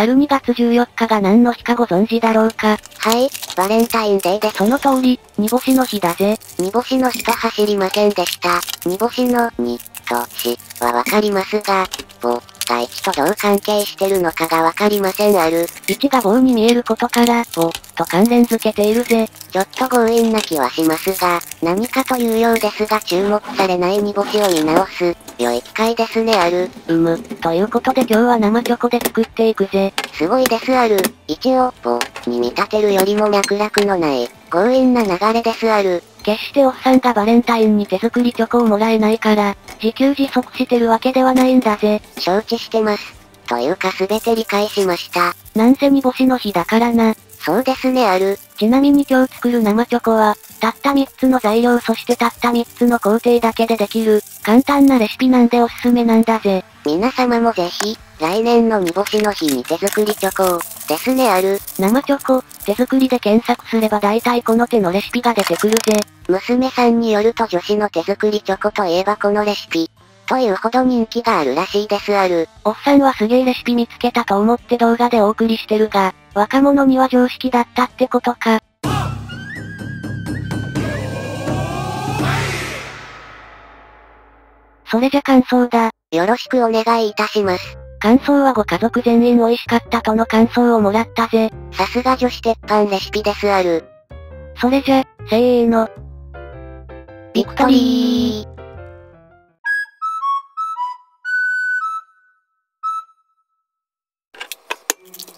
去る2月14日が何の日かご存知だろうか。はい、バレンタインデーでその通り、煮干しの日だぜ。煮干しの日と走りませんでした。煮干しの、煮、と、し、はわかりますが、ぼ、が1とどう関係してるのかがわかりませんある。1が棒に見えることから、ぼ、と関連づけているぜ。ちょっと強引な気はしますが、何かというようですが注目されない煮干しを見直す。良い機会ですねある。うむ。ということで今日は生チョコで作っていくぜ。すごいですある。一応、ぼ、に見立てるよりも脈絡のない、強引な流れですある。決しておっさんがバレンタインに手作りチョコをもらえないから、自給自足してるわけではないんだぜ。承知してます。というかすべて理解しました。なんせ煮干しの日だからな。そうですねある。ちなみに今日作る生チョコは、たった3つの材料そしてたった3つの工程だけでできる、簡単なレシピなんでおすすめなんだぜ。皆様もぜひ、来年の煮干しの日に手作りチョコを、ですねある。生チョコ、手作りで検索すれば大体この手のレシピが出てくるぜ。娘さんによると女子の手作りチョコといえばこのレシピ。というほど人気があるらしいですある。おっさんはすげえレシピ見つけたと思って動画でお送りしてるが、若者には常識だったってことか。それじゃ感想だ。よろしくお願いいたします。感想はご家族全員美味しかったとの感想をもらったぜ。さすが女子鉄板レシピですある。それじゃ、せーの。ビクトリー。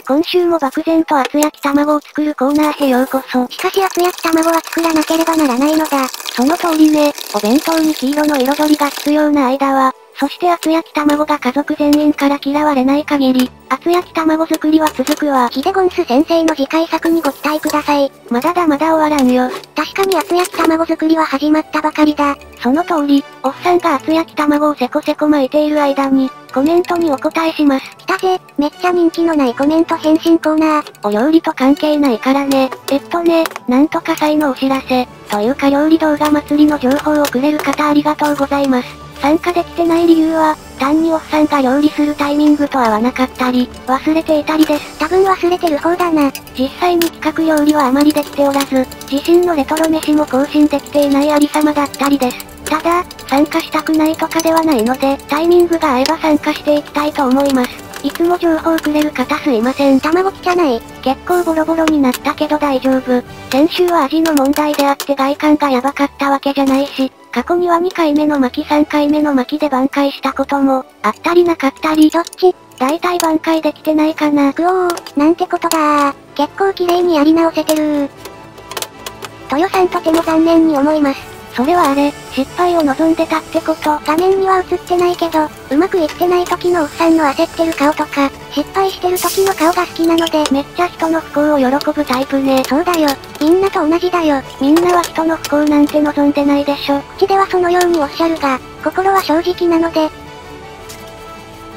今週も漠然と厚焼き卵を作るコーナーへようこそ。しかし厚焼き卵は作らなければならないのだ。その通りね、お弁当に黄色の彩りが必要な間は、そして厚焼き卵が家族全員から嫌われない限り、厚焼き卵作りは続くわ。ヒデゴンス先生の次回作にご期待ください。まだだまだ終わらんよ。確かに厚焼き卵作りは始まったばかりだ。その通り、おっさんが厚焼き卵をせこせこ巻いている間に、コメントにお答えします。来たぜ、めっちゃ人気のないコメント返信コーナー。お料理と関係ないからね。えっとね、なんとか祭のお知らせ、というか料理動画祭りの情報をくれる方ありがとうございます。参加できてない理由は、単におっさんが料理するタイミングと合わなかったり、忘れていたりです。多分忘れてる方だな。実際に企画料理はあまりできておらず、自身のレトロ飯も更新できていないありさまだったりです。ただ、参加したくないとかではないので、タイミングが合えば参加していきたいと思います。いつも情報くれる方すいません。卵汚い？結構ボロボロになったけど大丈夫。先週は味の問題であって外観がやばかったわけじゃないし、過去には2回目の巻き3回目の巻きで挽回したことも、あったりなかったり。どっち大体挽回できてないかな。くおー、なんてことだー。結構綺麗にやり直せてるー。豊さんとても残念に思います。それはあれ、失敗を望んでたってこと画面には映ってないけど、うまくいってない時のおっさんの焦ってる顔とか、失敗してる時の顔が好きなので、めっちゃ人の不幸を喜ぶタイプね。そうだよ。みんなと同じだよ。みんなは人の不幸なんて望んでないでしょ。口ではそのようにおっしゃるが、心は正直なので。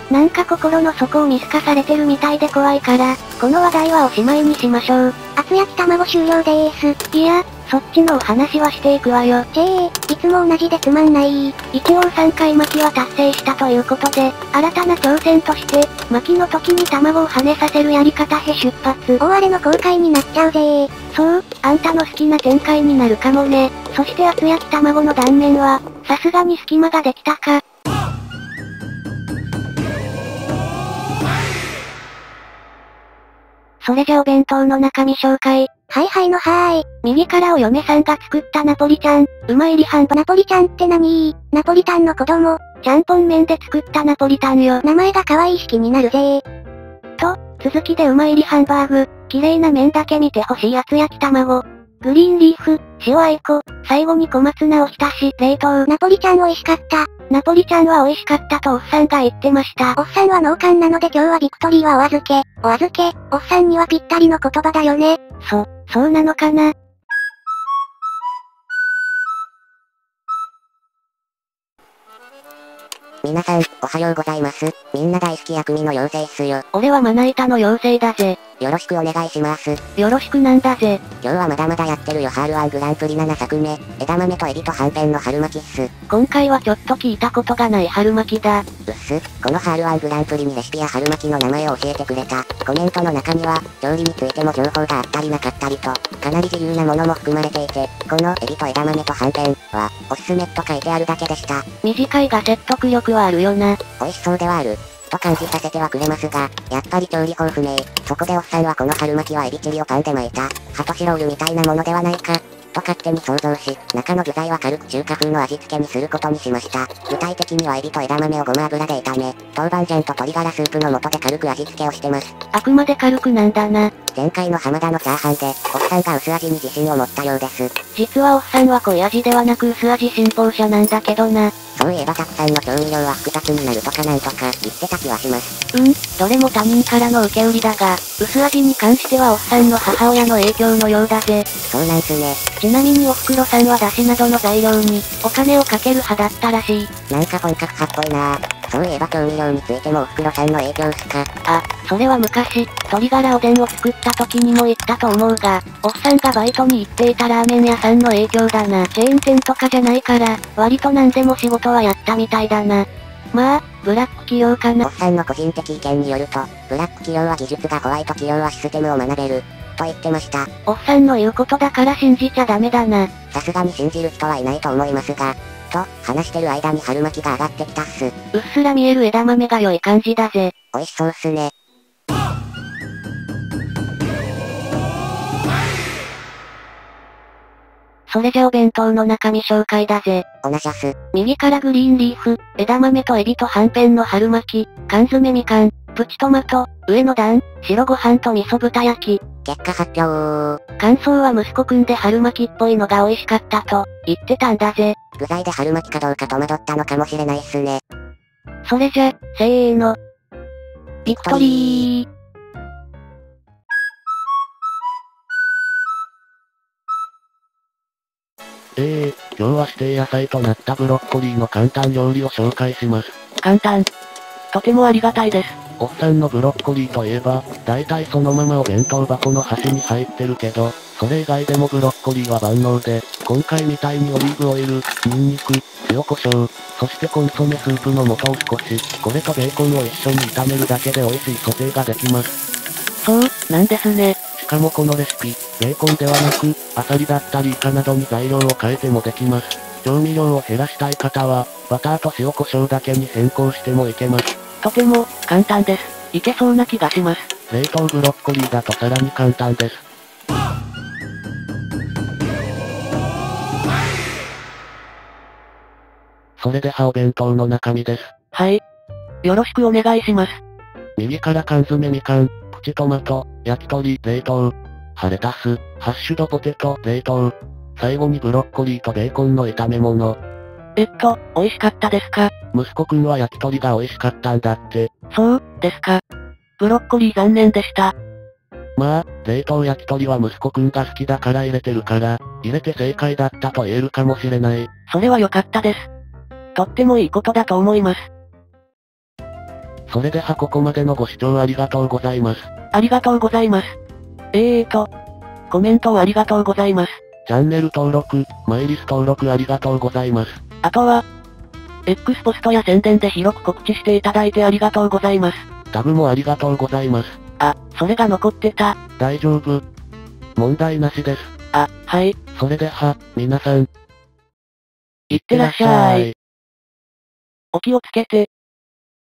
なんか心の底を見透かされてるみたいで怖いから、この話題はおしまいにしましょう。厚焼き卵終了でーす。いや、そっちのお話はしていくわよ。ちえー、いつも同じでつまんない一応3回巻きは達成したということで、新たな挑戦として、巻きの時に卵を跳ねさせるやり方へ出発。大荒れの公開になっちゃうぜー。そう、あんたの好きな展開になるかもね。そして厚焼き卵の断面は、さすがに隙間ができたか。それじゃお弁当の中身紹介。はいはいのはーい。右からお嫁さんが作ったナポリちゃん。うまいりハンバ。ナポリちゃんって何？ナポリタンの子供。ちゃんぽん麺で作ったナポリタンよ。名前が可愛い式になるぜー。と、続きでうまいりハンバーグ。綺麗な麺だけ見てほしい厚焼き卵。グリーンリーフ、塩あいこ、最後に小松菜を浸し、冷凍。ナポリちゃん美味しかった。ナポリちゃんは美味しかったとおっさんが言ってました。おっさんは農家なので今日はビクトリーはお預け。お預け、おっさんにはぴったりの言葉だよね。そ、そうなのかな？皆さん、おはようございます。みんな大好き薬味の妖精っすよ。俺はまな板の妖精だぜ。よろしくお願いします。よろしくなんだぜ。今日はまだまだやってるよ R1 グランプリ7作目。枝豆とエビとはんぺんの春巻きっす。今回はちょっと聞いたことがない春巻きだ。うっす。この R1 グランプリにレシピや春巻きの名前を教えてくれた。コメントの中には、調理についても情報があったりなかったりと、かなり自由なものも含まれていて、このエビと枝豆とはんぺんは、おすすめと書いてあるだけでした。短いが説得力はあるよな。美味しそうではある。と感じさせてはくれますが、やっぱり調理法不明。そこでおっさんはこの春巻きはエビチリをパンで巻いた、ハトシロールみたいなものではないか、と勝手に想像し、中の具材は軽く中華風の味付けにすることにしました。具体的にはエビと枝豆をごま油で炒め、豆板醤と鶏ガラスープの素で軽く味付けをしてます。あくまで軽くなんだな。前回の浜田のチャーハンで、おっさんが薄味に自信を持ったようです。実はおっさんは濃い味ではなく薄味信奉者なんだけどな。そういえばたくさんの調味料は複雑になるとかなんとか言ってた気はします。うん、どれも他人からの受け売りだが、薄味に関してはおっさんの母親の影響のようだぜ。そうなんすね。ちなみにお袋さんは出汁などの材料に、お金をかける派だったらしい。なんか本格派っぽいなそういえば調味料についてもおふくろさんの影響っすか？あ、それは昔、鶏ガラおでんを作った時にも言ったと思うが、おっさんがバイトに行っていたラーメン屋さんの影響だな。チェーン店とかじゃないから、割と何でも仕事はやったみたいだな。まあ、ブラック企業かなおっ。さんの個人的意見によると、ブラック企業は技術がホワイト企業はシステムを学べる、と言ってました。おっさんの言うことだから信じちゃダメだな。さすがに信じる人はいないと思いますが、と、話してる間に春巻きが上がってきたっす。うっすら見える枝豆が良い感じだぜ。美味しそうっすね。それじゃお弁当の中身紹介だぜ。おなしゃす。右からグリーンリーフ、枝豆とエビとはんぺんの春巻き、缶詰みかん、プチトマト、上の段、白ご飯と味噌豚焼き。結果発表感想は息子くんで春巻きっぽいのが美味しかったと、言ってたんだぜ。具材で春巻きかどうか戸惑ったのかもしれないっすね。それじゃ、せーの。ビクトリー。えー、今日は指定野菜となったブロッコリーの簡単料理を紹介します。簡単。とてもありがたいです。おっさんのブロッコリーといえば、大体そのままお弁当箱の端に入ってるけど、それ以外でもブロッコリーは万能で、今回みたいにオリーブオイル、ニンニク、塩コショウ、そしてコンソメスープの素を少し、これとベーコンを一緒に炒めるだけで美味しいソテーができます。そう、なんですね。しかもこのレシピ、ベーコンではなく、アサリだったりイカなどに材料を変えてもできます。調味料を減らしたい方は、バターと塩コショウだけに変更してもいけます。とても、簡単です。いけそうな気がします。冷凍ブロッコリーだとさらに簡単です。それではお弁当の中身です。はい。よろしくお願いします。右から缶詰みかん、プチトマト、焼き鳥、冷凍。ハレタス、ハッシュドポテト、冷凍。最後にブロッコリーとベーコンの炒め物。えっと、美味しかったですか？息子くんは焼き鳥が美味しかったんだって。そう、ですか。ブロッコリー残念でした。まあ、冷凍焼き鳥は息子くんが好きだから入れてるから、入れて正解だったと言えるかもしれない。それは良かったです。とってもいいことだと思います。それではここまでのご視聴ありがとうございます。ありがとうございます。えーと、コメントをありがとうございます。チャンネル登録、マイリス登録ありがとうございます。あとは、X ポストや宣伝で広く告知していただいてありがとうございます。タブもありがとうございます。あ、それが残ってた。大丈夫。問題なしです。あ、はい。それでは、皆さん、いってらっしゃい。い。お気をつけて。